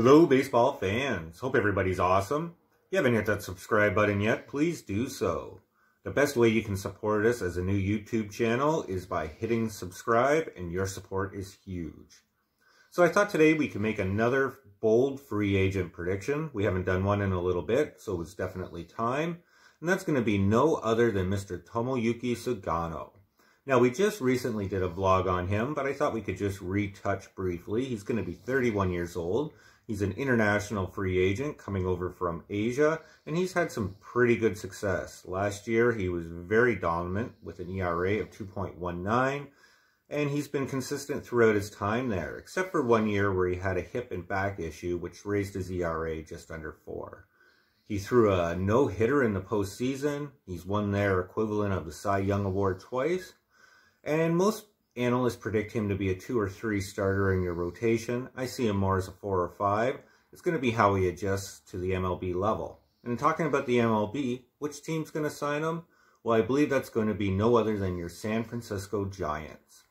Hello, baseball fans. Hope everybody's awesome. If you haven't hit that subscribe button yet, please do so. The best way you can support us as a new YouTube channel is by hitting subscribe, and your support is huge. So I thought today we could make another bold free agent prediction. We haven't done one in a little bit, so it's definitely time. And that's going to be no other than Mr. Tomoyuki Sugano. Now, we just recently did a vlog on him, but I thought we could just retouch briefly. He's going to be 31 years old. He's an international free agent coming over from Asia, and he's had some pretty good success. Last year, he was very dominant with an ERA of 2.19, and he's been consistent throughout his time there, except for one year where he had a hip and back issue, which raised his ERA just under 4. He threw a no-hitter in the postseason. He's won their equivalent of the Cy Young Award twice, and most analysts predict him to be a two or three starter in your rotation. I see him more as a four or five. It's going to be how he adjusts to the MLB level. And talking about the MLB, which team's going to sign him? Well, I believe that's going to be no other than your San Francisco Giants.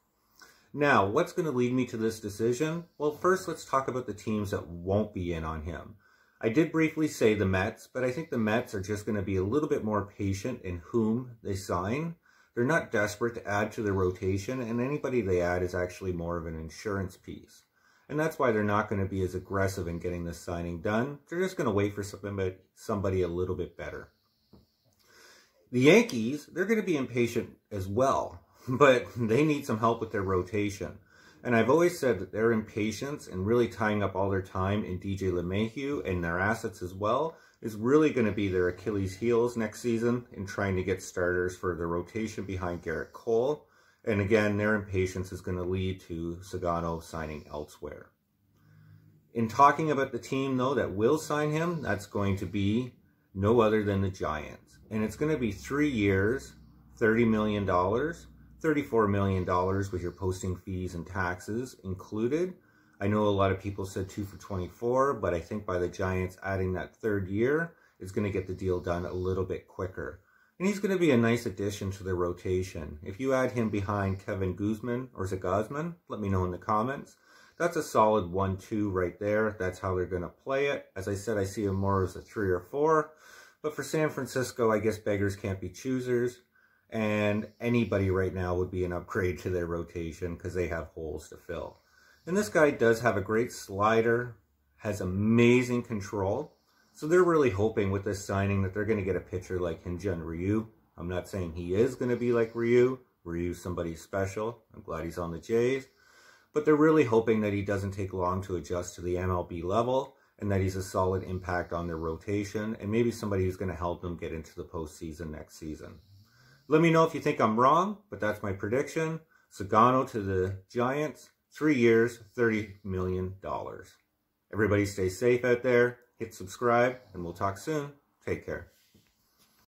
Now, what's going to lead me to this decision? Well, first, let's talk about the teams that won't be in on him. I did briefly say the Mets, but I think the Mets are just going to be a little bit more patient in whom they sign. They're not desperate to add to their rotation, and anybody they add is actually more of an insurance piece. And that's why they're not going to be as aggressive in getting this signing done. They're just going to wait for somebody, somebody a little bit better. The Yankees, they're going to be impatient as well, but they need some help with their rotation. And I've always said that their impatience and really tying up all their time in DJ LeMahieu and their assets as well is really going to be their Achilles heels next season in trying to get starters for the rotation behind Gerrit Cole. And again, their impatience is going to lead to Sugano signing elsewhere. In talking about the team, though, that will sign him, that's going to be no other than the Giants. And it's going to be three years, $30 million, $34 million with your posting fees and taxes included. I know a lot of people said two for 24, but I think by the Giants adding that third year is going to get the deal done a little bit quicker. And he's going to be a nice addition to the rotation. If you add him behind Kevin Guzman or Zagazman, let me know in the comments. That's a solid 1-2 right there. That's how they're going to play it. As I said, I see him more as a 3 or 4. But for San Francisco, I guess beggars can't be choosers. And anybody right now would be an upgrade to their rotation because they have holes to fill. And this guy does have a great slider, has amazing control. So they're really hoping with this signing that they're going to get a pitcher like Hyun-Jin Ryu. I'm not saying he is going to be like Ryu. Ryu's somebody special. I'm glad he's on the Jays. But they're really hoping that he doesn't take long to adjust to the MLB level and that he's a solid impact on their rotation and maybe somebody who's going to help them get into the postseason next season. Let me know if you think I'm wrong, but that's my prediction. Sugano to the Giants. Three years, $30 million. Everybody stay safe out there. Hit subscribe, and we'll talk soon. Take care.